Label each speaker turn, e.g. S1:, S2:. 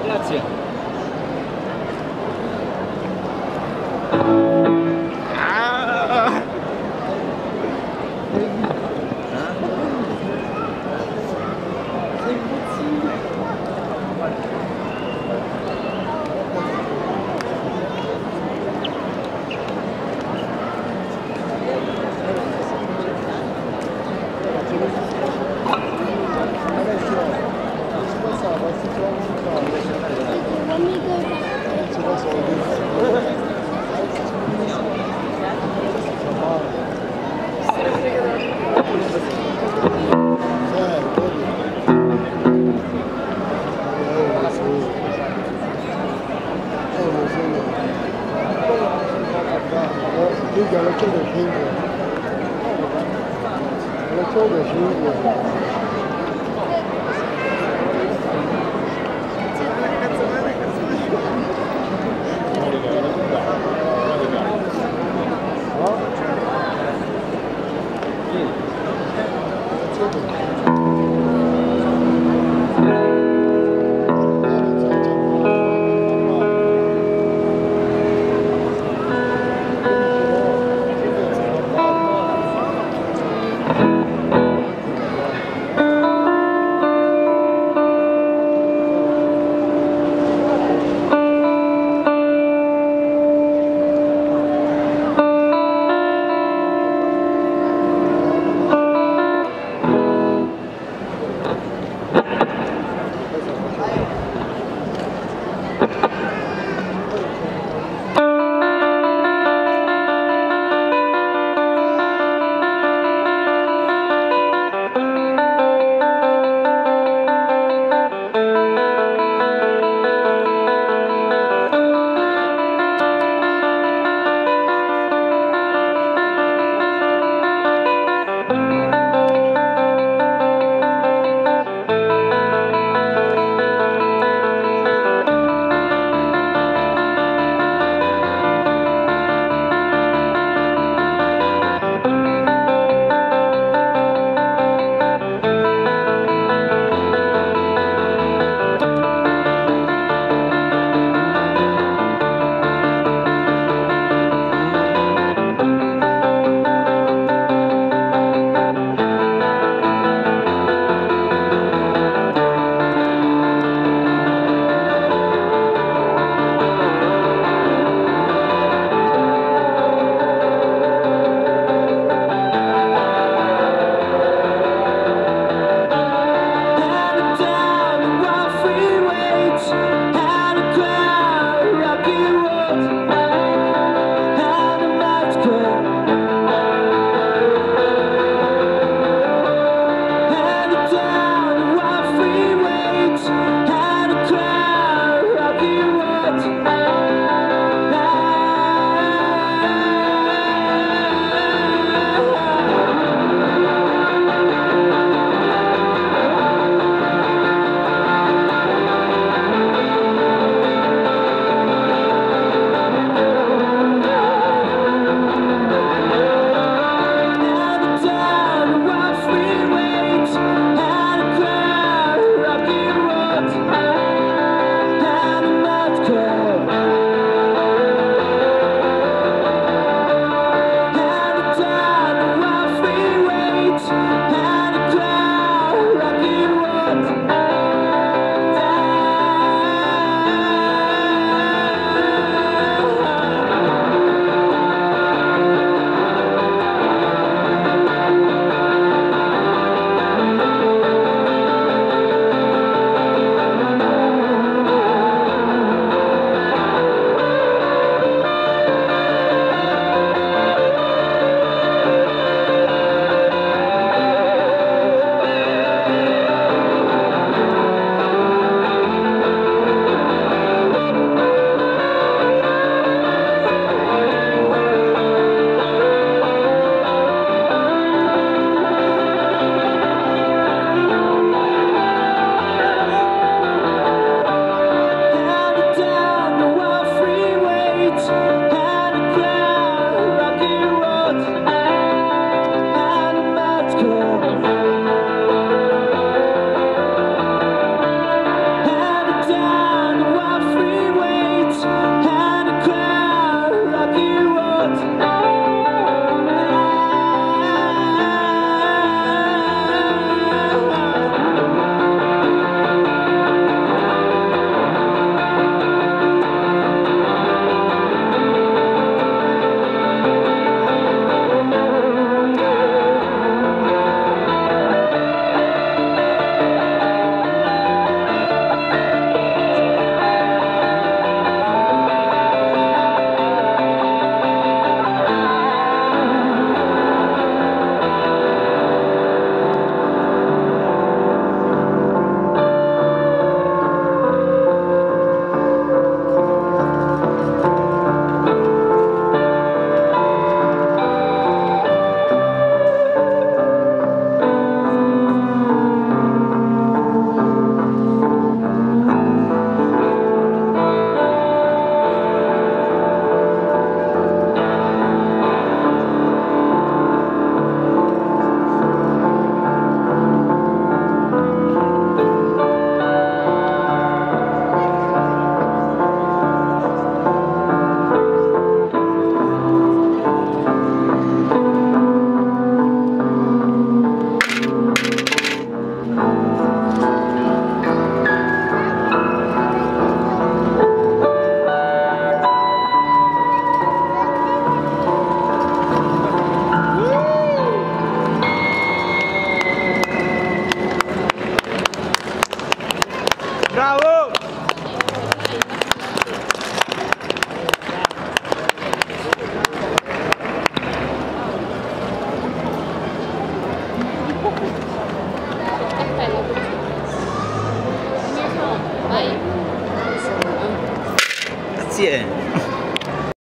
S1: grazie.
S2: Liga, la chiede figlio. La chiede figlio.